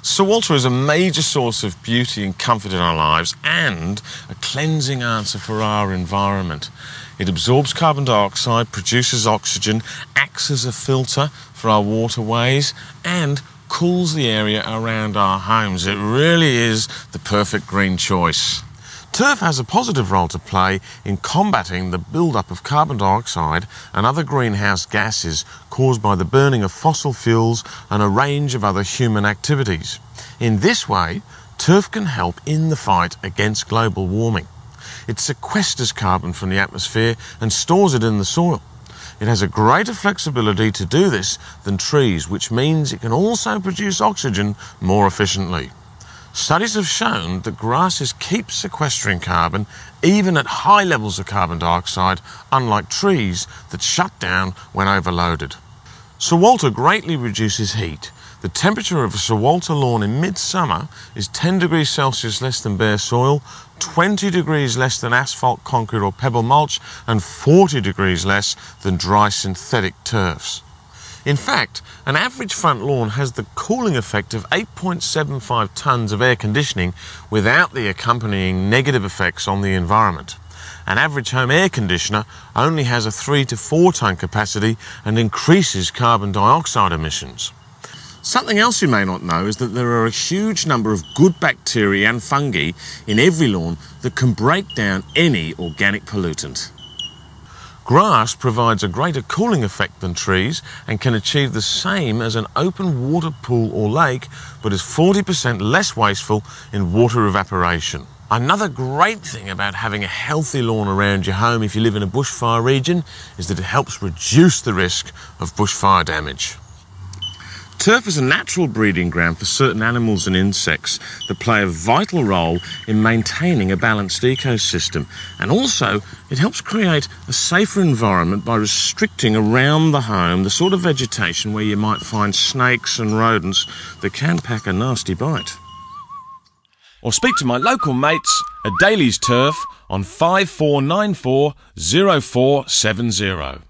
Sir Walter is a major source of beauty and comfort in our lives and a cleansing answer for our environment. It absorbs carbon dioxide, produces oxygen, acts as a filter for our waterways, and cools the area around our homes. It really is the perfect green choice. Turf has a positive role to play in combating the buildup of carbon dioxide and other greenhouse gases caused by the burning of fossil fuels and a range of other human activities. In this way, turf can help in the fight against global warming. It sequesters carbon from the atmosphere and stores it in the soil. It has a greater flexibility to do this than trees, which means it can also produce oxygen more efficiently. Studies have shown that grasses keep sequestering carbon even at high levels of carbon dioxide, unlike trees that shut down when overloaded. Sir Walter greatly reduces heat. The temperature of a Sir Walter lawn in midsummer is 10 degrees Celsius less than bare soil, 20 degrees less than asphalt, concrete or pebble mulch, and 40 degrees less than dry synthetic turfs. In fact, an average front lawn has the cooling effect of 8.75 tonnes of air conditioning without the accompanying negative effects on the environment. An average home air conditioner only has a 3 to 4 tonne capacity and increases carbon dioxide emissions. Something else you may not know is that there are a huge number of good bacteria and fungi in every lawn that can break down any organic pollutant. Grass provides a greater cooling effect than trees and can achieve the same as an open water pool or lake, but is 40% less wasteful in water evaporation. Another great thing about having a healthy lawn around your home if you live in a bushfire region is that it helps reduce the risk of bushfire damage. Turf is a natural breeding ground for certain animals and insects that play a vital role in maintaining a balanced ecosystem. And also, it helps create a safer environment by restricting around the home the sort of vegetation where you might find snakes and rodents that can pack a nasty bite. Or speak to my local mates at Daley's Turf on 5494 0470.